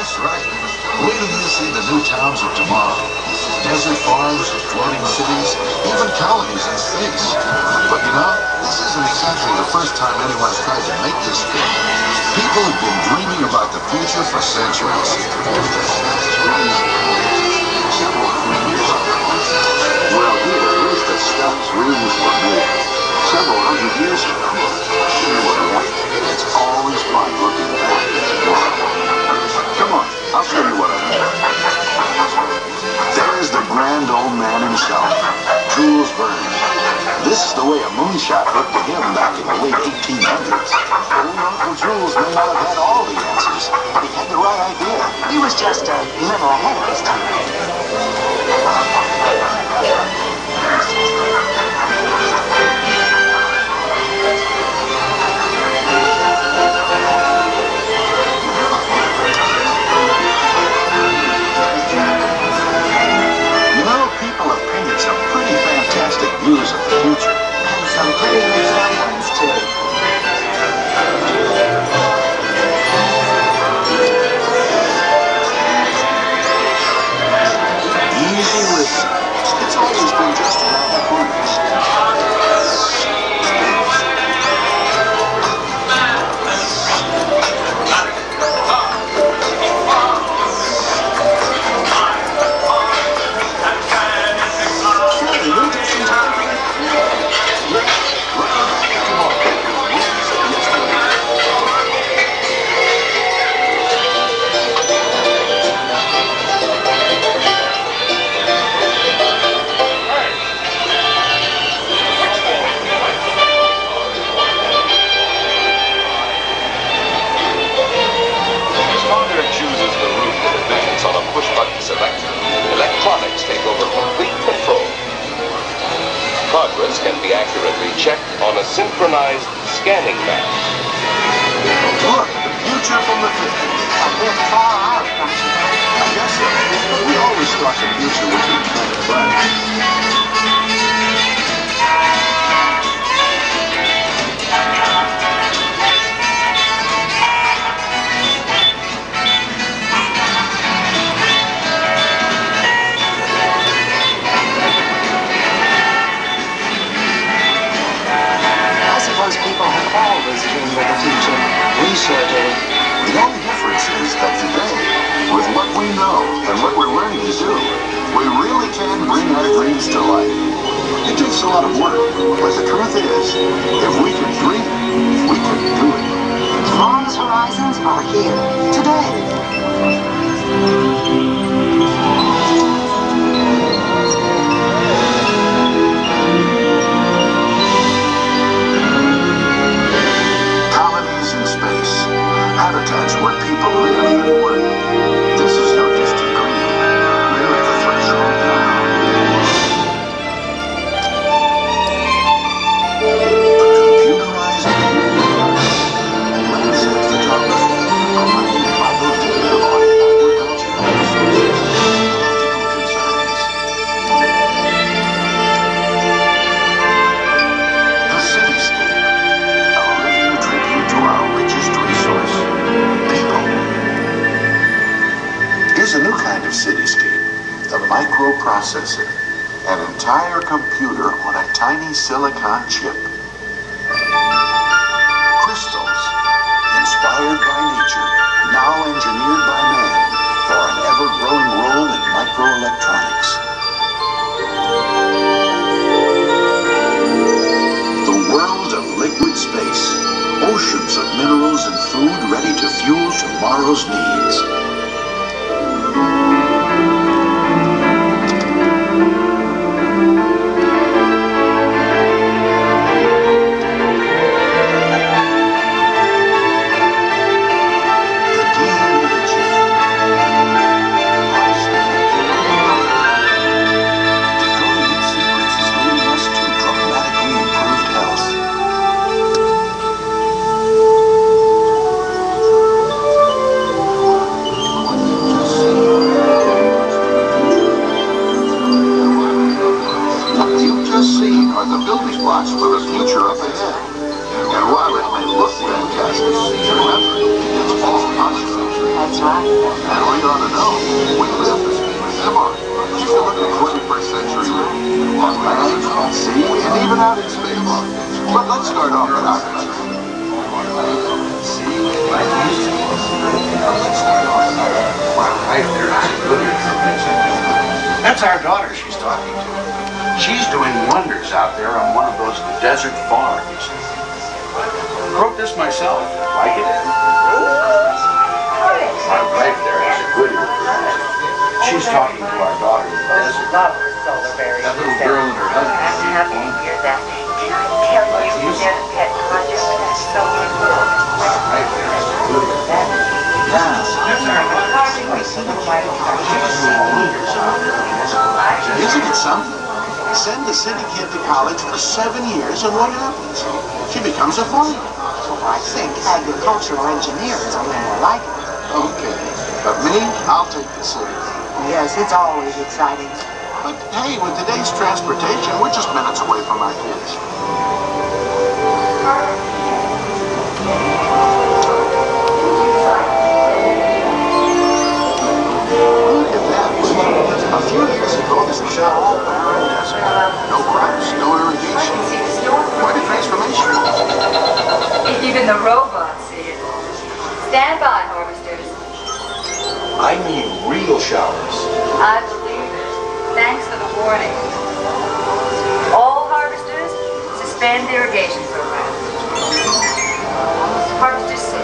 That's right. Wait till you see the new towns of tomorrow. Desert farms, floating cities, even colonies in space. But you know, this isn't exactly the first time anyone's tried to make this thing. People have been dreaming about the future for centuries. Well, here's the stuff dreams were made. Several hundred years ago. Just a little ahead of his time. I guess so. We always thought the future suppose people have always dreamed of the future. We and what we're learning to do, we really can bring our dreams to life. It takes a lot of work, but the truth is, if we can dream we can do it. Tomorrow's horizons are here, today. Silicon chip. Crystals, inspired by nature, now engineered by man for an ever-growing role in microelectronics. The world of liquid space. Oceans of minerals and food ready to fuel tomorrow's needs. Wonders out there on one of those desert farms. Wrote this myself. Like it? My wife there has a good ear for music. She's talking to our daughter in the desert. Love her solar berries. That little she said. girl and her husband. I'm happy Send the city kid to college for seven years, and what happens? She becomes a farmer. I think agricultural engineer is a little more like it. Okay. But me, I'll take the city. Yes, it's always exciting. But hey, with today's transportation, we're just minutes away from our kids. The robots see it. Stand by, harvesters. I mean real showers. I believe it. Thanks for the warning. All harvesters, suspend the irrigation program. Harvester 6.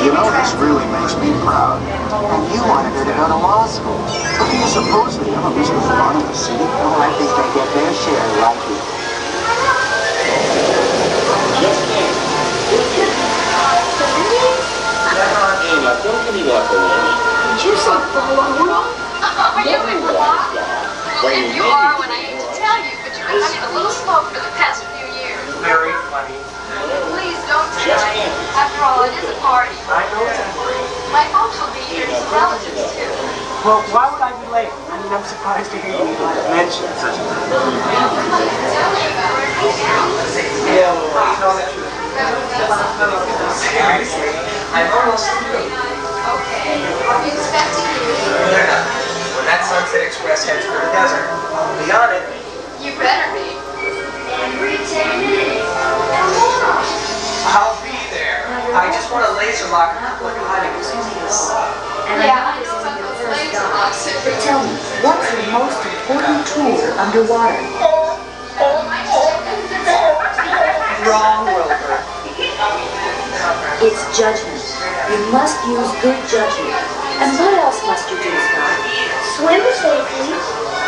You know, this really makes me proud. And you wanted her to go to law school. What do you suppose the enemies of fun in the city? Oh, I think they get their share right here. Did you say follow? Are you in block? Well, if you are, when I hate to tell you, but you've been having a little smoke for the past few years. Very funny. Please don't tell me. After all, it is a party. I know that. My folks will be here, and some relatives too. Well, why would I be late? I mean, I'm surprised to hear you mention such a thing. Yeah, well, you know that Seriously, I'm almost through. Okay. Are we expecting you? When that Sunset Express heads for the desert, I'll be on it. You better be. Every 10 minutes. I'll be there. I just want a laser lock a couple of items. Yeah, I know about those laser locks. Tell me, what's the most important tool underwater? Wrong, Wilbur. It's judgment. You must use good judgment. And what else must you do, Scott? Swim safely,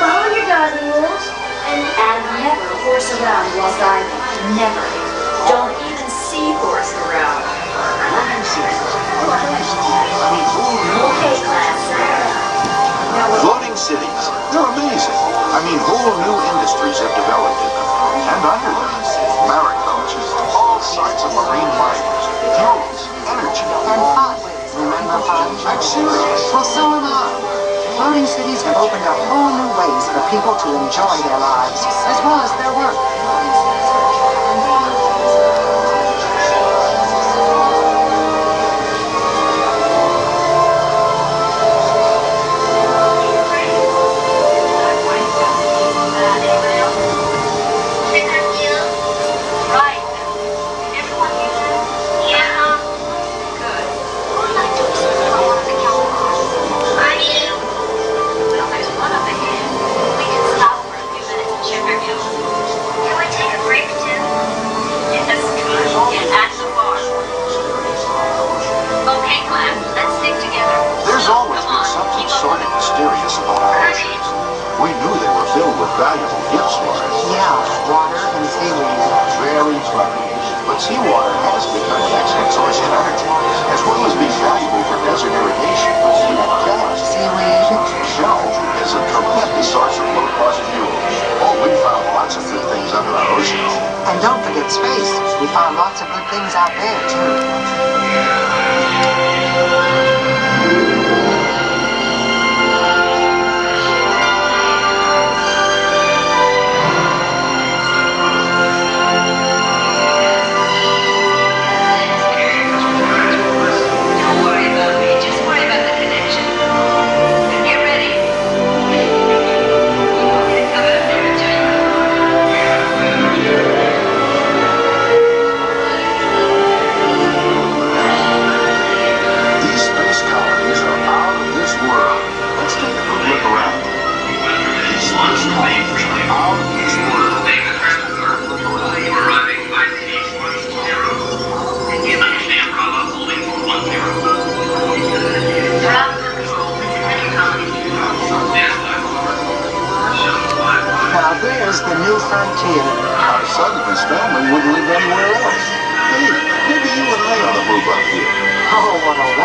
follow your diving rules, and, and never horse around while diving. Never. Don't even see horse around. Floating cities. They're amazing. I mean, whole new industries have developed in them. And under them, mariculture, all sorts of marine life, fuels, energy. Well, so am I. Floating cities have opened up whole new ways for people to enjoy their lives, as well as their work. Very funny. But seawater has become an excellent source of energy, as well as being valuable for desert irrigation. Shell is a tremendous source of low-cost fuel. Oh, we found lots of good things under our oceans. And don't forget space. We found lots of good things out there, too.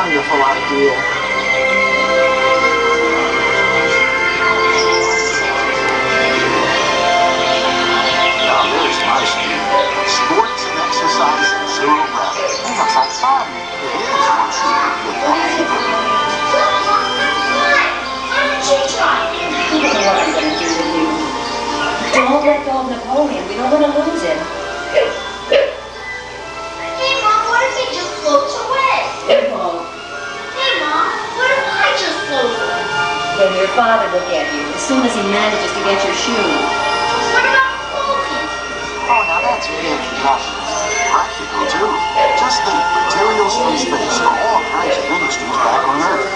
Year. Now there's my speed. Sports and exercise at zero gravity. It looks like fun. It is once you get that. You don't know what I'm gonna do with you. Don't let go of Napoleon. We don't want to lose him. Father will get you as soon as he manages to get your shoe. What about Napoleon? Oh, now that's really lovely. Practical too. Just think, materials from space for all kinds of industries back on Earth.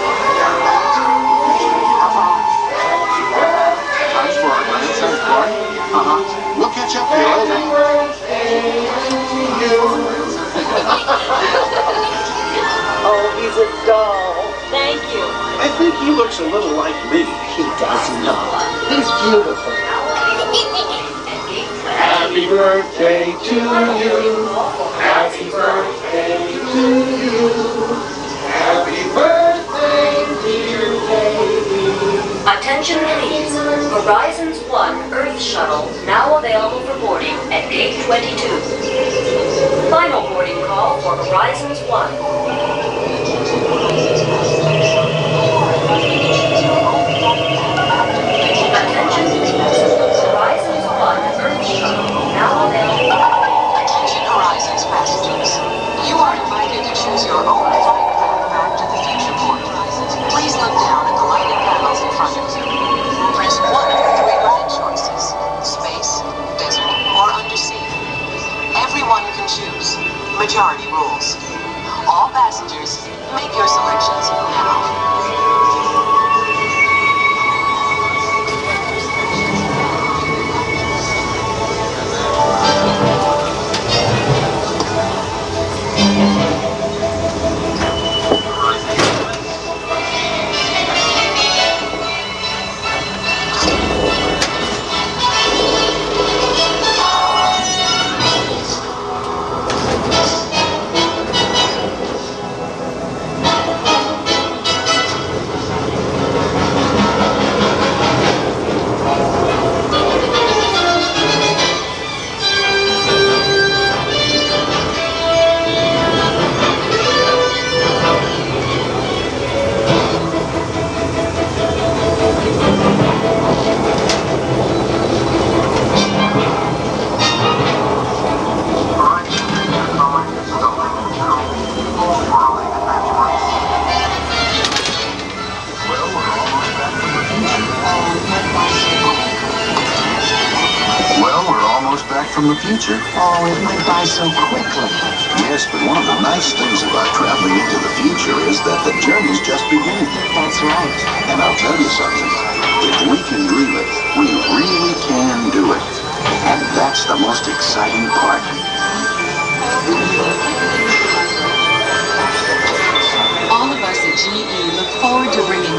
Time for our grandson's party? Uh-huh. We'll catch up to you later. Oh, he's a doll. Thank you. I think he looks a little like me. He does not. He's beautiful. Happy birthday to you. Happy birthday to you. Happy birthday, dear baby. Attention please. Horizons 1 Earth Shuttle now available for boarding at gate 22. Final boarding call for Horizons 1. From the future. Oh, it went by so quickly. Yes, but one of the nice things about traveling into the future is that the journey's just beginning. That's right. And I'll tell you something. If we can dream it, we really can do it. And that's the most exciting part. All of us at GE look forward to bringing